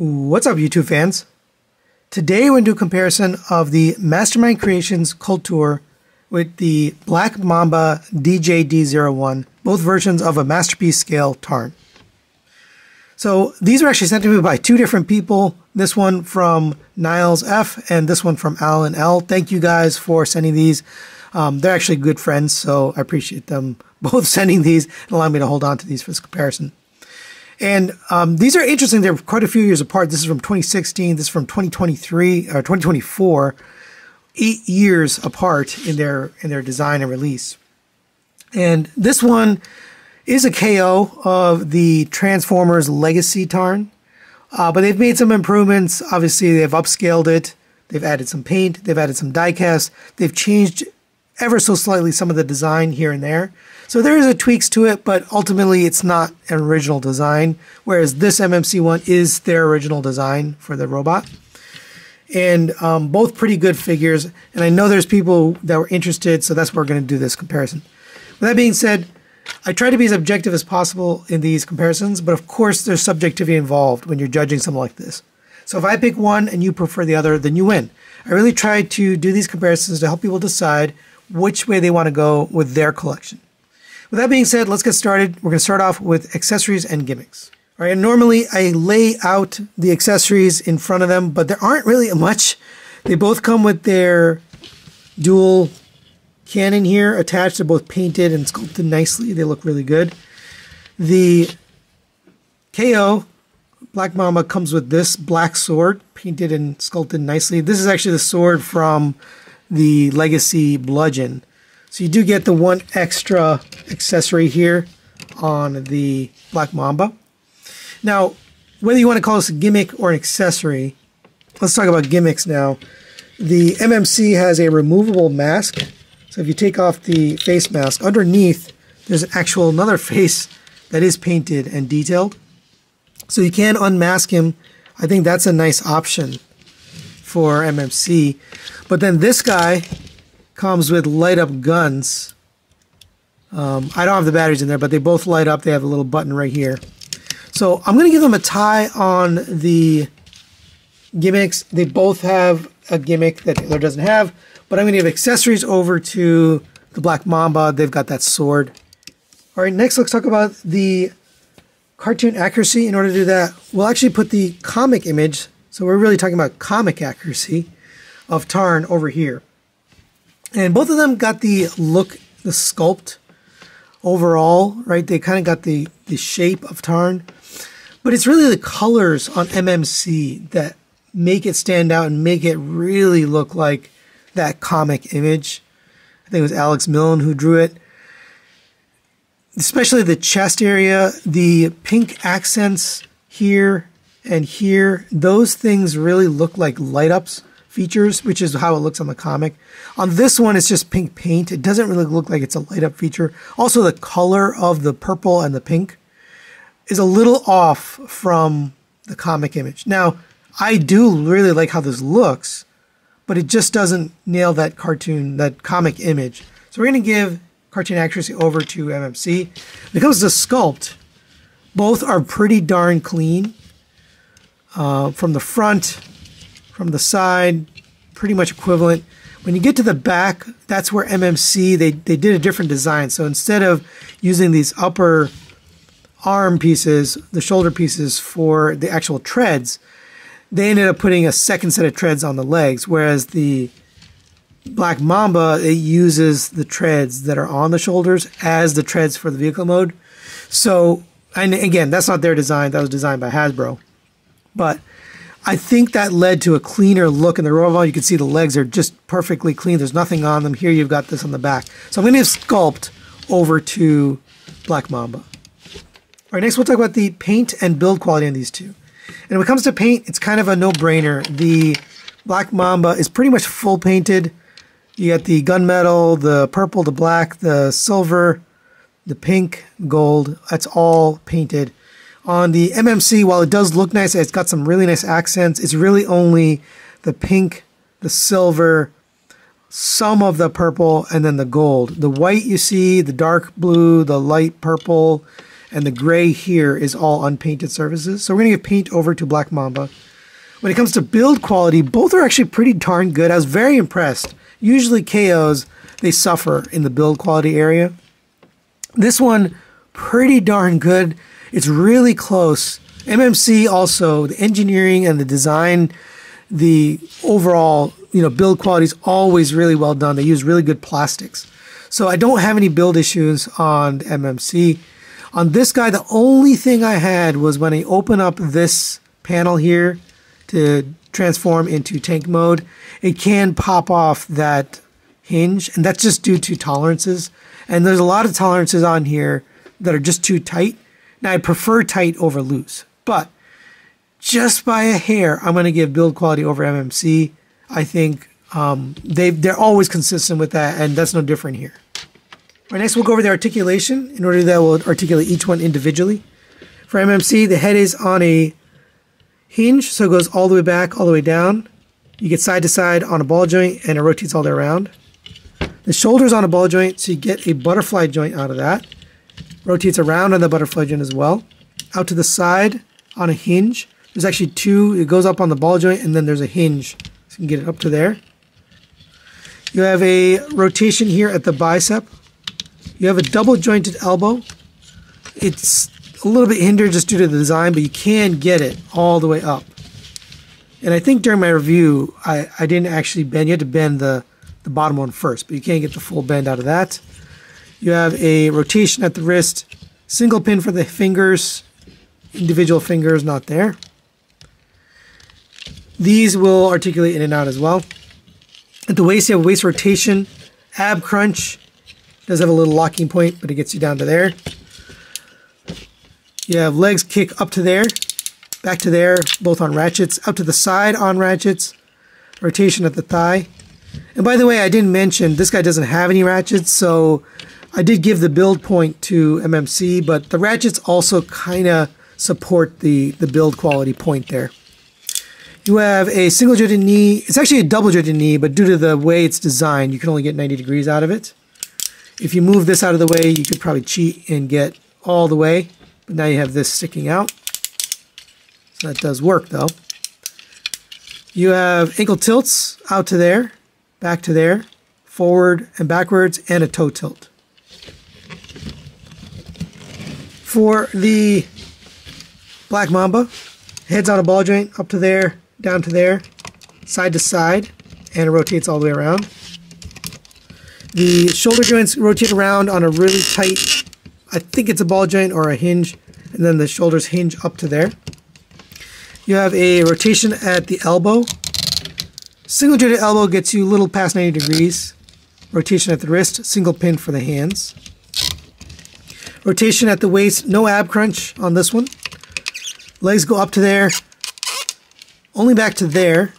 What's up, YouTube fans? Today we're going to do a comparison of the Mastermind Creations Kultur with the Black Mamba DJD01, both versions of a Masterpiece Scale Tarn. So these were actually sent to me by two different people. This one from Niles F and this one from Alan L. Thank you guys for sending these. Um, they're actually good friends, so I appreciate them both sending these and allowing me to hold on to these for this comparison. And um, these are interesting. They're quite a few years apart. This is from 2016. This is from 2023 or 2024. Eight years apart in their in their design and release. And this one is a KO of the Transformers Legacy Tarn, uh, but they've made some improvements. Obviously, they've upscaled it. They've added some paint. They've added some diecast. They've changed ever so slightly some of the design here and there. So there is a tweaks to it, but ultimately it's not an original design, whereas this MMC one is their original design for the robot. And um, both pretty good figures. And I know there's people that were interested, so that's why we're going to do this comparison. With that being said, I try to be as objective as possible in these comparisons, but of course there's subjectivity involved when you're judging something like this. So if I pick one and you prefer the other, then you win. I really try to do these comparisons to help people decide which way they want to go with their collection. With that being said, let's get started. We're going to start off with accessories and gimmicks. All right, and normally I lay out the accessories in front of them, but there aren't really much. They both come with their dual cannon here attached. They're both painted and sculpted nicely. They look really good. The KO Black Mamba comes with this black sword, painted and sculpted nicely. This is actually the sword from the Legacy Bludgeon. So you do get the one extra accessory here on the Black Mamba. Now, whether you want to call this a gimmick or an accessory, let's talk about gimmicks now. The MMC has a removable mask. So if you take off the face mask, underneath there's an actual another face that is painted and detailed. So you can unmask him. I think that's a nice option for MMC. But then this guy comes with light up guns. Um, I don't have the batteries in there, but they both light up. They have a little button right here. So I'm going to give them a tie on the gimmicks. They both have a gimmick that other doesn't have, but I'm going to give accessories over to the Black Mamba. They've got that sword. All right, next let's talk about the cartoon accuracy. In order to do that, we'll actually put the comic image so we're really talking about comic accuracy of Tarn over here. And both of them got the look, the sculpt overall, right? They kind of got the, the shape of Tarn. But it's really the colors on MMC that make it stand out and make it really look like that comic image. I think it was Alex Milne who drew it. Especially the chest area, the pink accents here and here, those things really look like light ups features, which is how it looks on the comic. On this one, it's just pink paint. It doesn't really look like it's a light up feature. Also, the color of the purple and the pink is a little off from the comic image. Now, I do really like how this looks, but it just doesn't nail that cartoon, that comic image. So we're going to give cartoon accuracy over to MMC. When it comes to sculpt, both are pretty darn clean uh, from the front, from the side, pretty much equivalent. When you get to the back, that's where MMC, they, they did a different design. So instead of using these upper arm pieces, the shoulder pieces for the actual treads, they ended up putting a second set of treads on the legs, whereas the Black Mamba, it uses the treads that are on the shoulders as the treads for the vehicle mode. So, and again, that's not their design. That was designed by Hasbro. But I think that led to a cleaner look in the Roval. You can see the legs are just perfectly clean. There's nothing on them. Here you've got this on the back. So I'm going to sculpt over to Black Mamba. All right, next we'll talk about the paint and build quality on these two. And when it comes to paint, it's kind of a no-brainer. The Black Mamba is pretty much full painted. You got the gunmetal, the purple, the black, the silver, the pink, gold. That's all painted. On the MMC, while it does look nice, it's got some really nice accents. It's really only the pink, the silver, some of the purple, and then the gold. The white you see, the dark blue, the light purple, and the gray here is all unpainted surfaces. So we're going to give paint over to Black Mamba. When it comes to build quality, both are actually pretty darn good. I was very impressed. Usually KOs, they suffer in the build quality area. This one, pretty darn good. It's really close. MMC also, the engineering and the design, the overall, you know, build quality is always really well done. They use really good plastics. So I don't have any build issues on MMC. On this guy, the only thing I had was when I open up this panel here to transform into tank mode, it can pop off that hinge, and that's just due to tolerances. And there's a lot of tolerances on here that are just too tight. Now, I prefer tight over loose, but just by a hair, I'm going to give build quality over MMC. I think um, they they're always consistent with that, and that's no different here. All right, next we'll go over the articulation. In order that we'll articulate each one individually. For MMC, the head is on a hinge, so it goes all the way back, all the way down. You get side to side on a ball joint, and it rotates all the way around. The shoulder's on a ball joint, so you get a butterfly joint out of that. Rotates around on the butterfly joint as well. Out to the side on a hinge. There's actually two. It goes up on the ball joint, and then there's a hinge. So you can get it up to there. You have a rotation here at the bicep. You have a double jointed elbow. It's a little bit hindered just due to the design, but you can get it all the way up. And I think during my review, I, I didn't actually bend. You had to bend the, the bottom one first, but you can't get the full bend out of that. You have a rotation at the wrist, single pin for the fingers, individual fingers not there. These will articulate in and out as well. At the waist, you have waist rotation, ab crunch. Does have a little locking point, but it gets you down to there. You have legs kick up to there, back to there, both on ratchets, up to the side on ratchets, rotation at the thigh. And by the way, I didn't mention this guy doesn't have any ratchets, so I did give the build point to MMC, but the ratchets also kind of support the, the build quality point there. You have a single jointed knee. It's actually a double jointed knee, but due to the way it's designed, you can only get 90 degrees out of it. If you move this out of the way, you could probably cheat and get all the way. But now you have this sticking out. So that does work though. You have ankle tilts out to there, back to there, forward and backwards, and a toe tilt. For the Black Mamba, head's on a ball joint up to there, down to there, side to side, and it rotates all the way around. The shoulder joints rotate around on a really tight, I think it's a ball joint or a hinge, and then the shoulders hinge up to there. You have a rotation at the elbow. Single jointed elbow gets you a little past 90 degrees. Rotation at the wrist, single pin for the hands. Rotation at the waist, no ab crunch on this one. Legs go up to there, only back to there,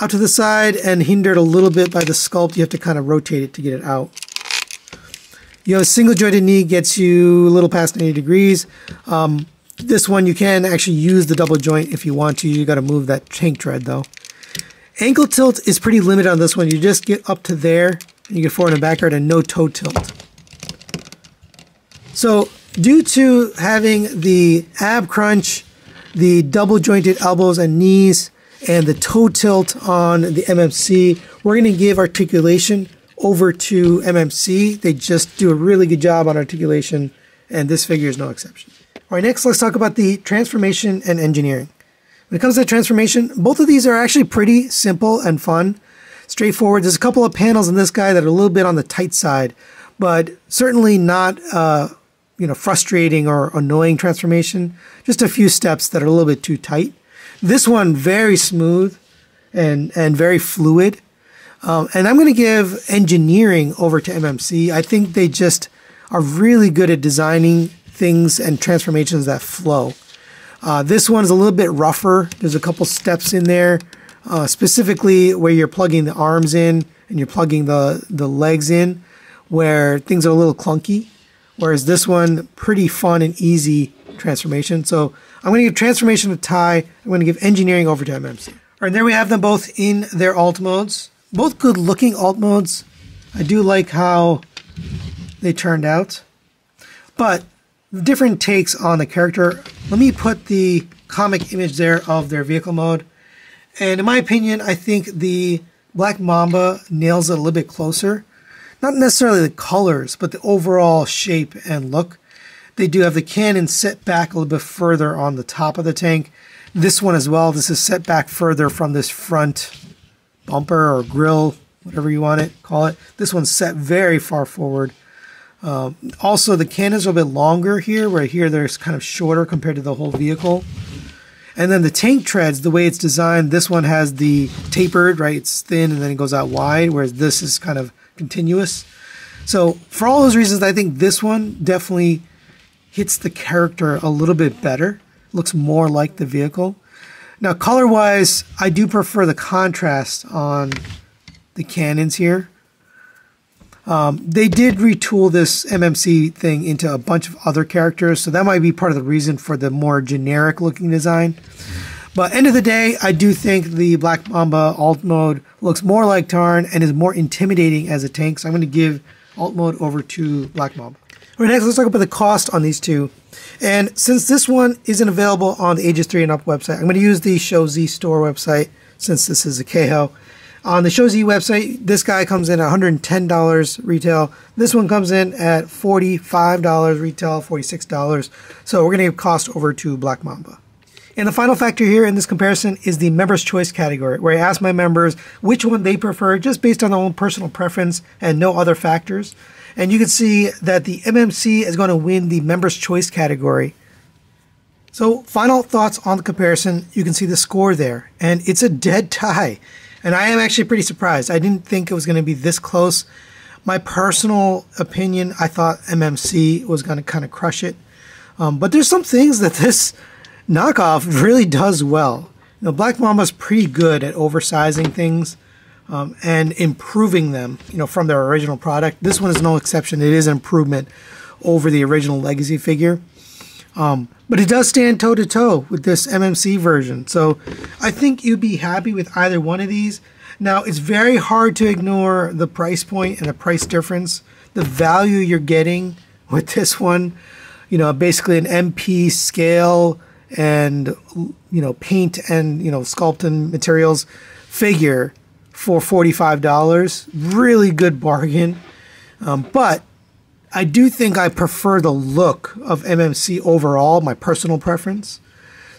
out to the side and hindered a little bit by the sculpt. You have to kind of rotate it to get it out. You a single jointed knee gets you a little past 90 degrees. Um, this one you can actually use the double joint if you want to. You got to move that tank tread though. Ankle tilt is pretty limited on this one. You just get up to there and you get forward and backward and no toe tilt. So due to having the ab crunch the double jointed elbows and knees and the toe tilt on the MMC. We're going to give articulation over to MMC. They just do a really good job on articulation, and this figure is no exception. All right, next let's talk about the transformation and engineering. When it comes to transformation, both of these are actually pretty simple and fun, straightforward. There's a couple of panels in this guy that are a little bit on the tight side, but certainly not uh, you know, frustrating or annoying transformation. Just a few steps that are a little bit too tight. This one, very smooth and, and very fluid. Um, and I'm going to give engineering over to MMC. I think they just are really good at designing things and transformations that flow. Uh, this one is a little bit rougher. There's a couple steps in there, uh, specifically where you're plugging the arms in and you're plugging the, the legs in, where things are a little clunky. Whereas this one, pretty fun and easy transformation. So I'm going to give transformation to tie. I'm going to give engineering over to MMC. All right, there we have them both in their alt modes. Both good looking alt modes. I do like how they turned out. But different takes on the character. Let me put the comic image there of their vehicle mode. And in my opinion, I think the Black Mamba nails it a little bit closer. Not necessarily the colors, but the overall shape and look. They do have the cannon set back a little bit further on the top of the tank. This one as well, this is set back further from this front bumper or grill, whatever you want to call it. This one's set very far forward. Um, also, the cannons are a bit longer here, where here they're kind of shorter compared to the whole vehicle. And then the tank treads, the way it's designed, this one has the tapered, right? It's thin and then it goes out wide, whereas this is kind of continuous. So for all those reasons, I think this one definitely hits the character a little bit better. Looks more like the vehicle. Now, color-wise, I do prefer the contrast on the cannons here. Um, they did retool this MMC thing into a bunch of other characters, so that might be part of the reason for the more generic looking design. But end of the day, I do think the Black Mamba alt mode looks more like Tarn and is more intimidating as a tank. So I'm going to give alt mode over to Black Mamba. All right, next let's talk about the cost on these two. And since this one isn't available on the Ages 3 and Up website, I'm going to use the Show Z store website since this is a KO. On the Show Z website, this guy comes in at $110 retail. This one comes in at $45 retail, $46. So we're going to give cost over to Black Mamba. And the final factor here in this comparison is the members choice category, where I ask my members which one they prefer just based on their own personal preference and no other factors. And you can see that the MMC is going to win the members choice category. So final thoughts on the comparison, you can see the score there, and it's a dead tie. And I am actually pretty surprised. I didn't think it was going to be this close. My personal opinion, I thought MMC was going to kind of crush it. Um, but there's some things that this knockoff really does well. You know, Black Mamba's pretty good at oversizing things um, and improving them, you know, from their original product. This one is no exception. It is an improvement over the original Legacy figure. Um, but it does stand toe to toe with this MMC version. So I think you'd be happy with either one of these. Now, it's very hard to ignore the price point and the price difference. The value you're getting with this one, you know, basically an MP scale and, you know, paint and, you know, sculpting materials figure for $45. Really good bargain. Um, but I do think I prefer the look of MMC overall, my personal preference.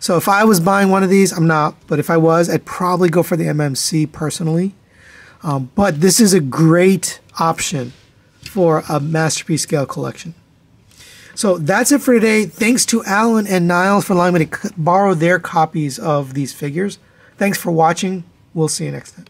So if I was buying one of these, I'm not, but if I was, I'd probably go for the MMC personally. Um, but this is a great option for a masterpiece scale collection. So that's it for today. Thanks to Alan and Niles for allowing me to borrow their copies of these figures. Thanks for watching. We'll see you next time.